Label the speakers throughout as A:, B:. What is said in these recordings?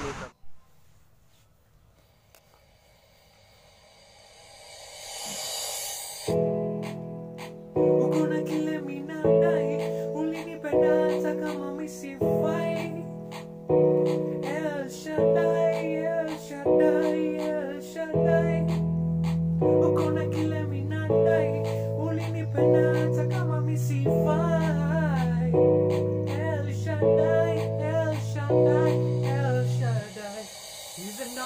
A: later. Uko na kile minadai, ulinipenda hata kama mi sifai. El Shaddai, El Shaddai, El Shaddai. Uko na kile minadai, ulinipenda hata kama mi sifai. El Shaddai, El Shaddai,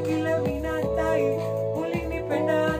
A: kila minadai, ulinipenda